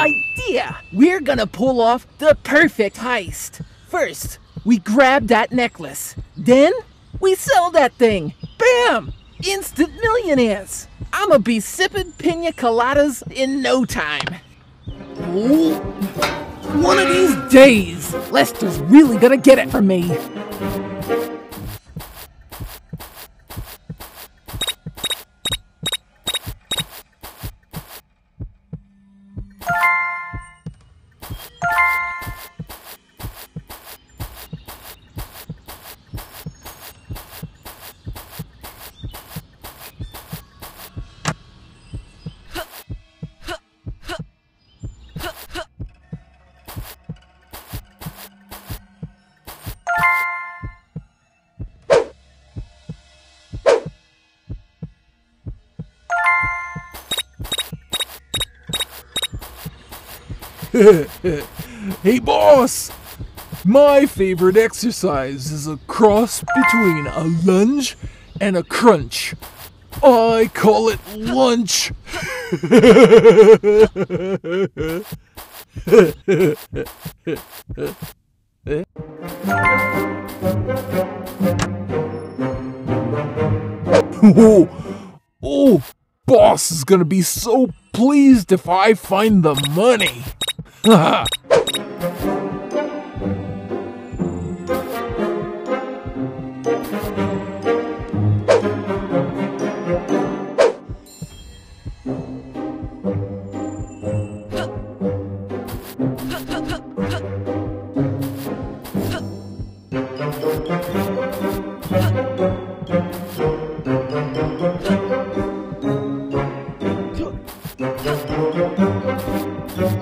idea! We're gonna pull off the perfect heist. First, we grab that necklace. Then, we sell that thing. Bam! Instant millionaires. I'ma be sipping pina coladas in no time. One of these days, Lester's really gonna get it from me. hey, boss! My favorite exercise is a cross between a lunge and a crunch. I call it lunch. oh, oh, boss is gonna be so pleased if I find the money. 啊 Oh.